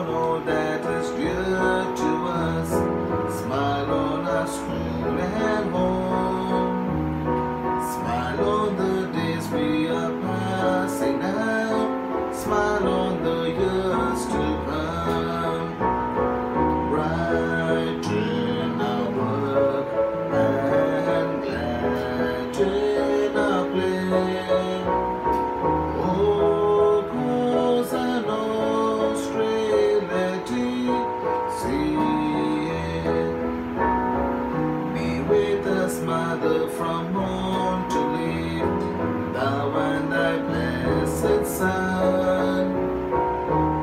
know that is real. from morn to eve, thou and thy blessed Son.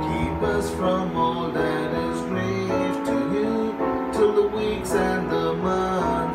Keep us from all that is grief to you, till the weeks and the months.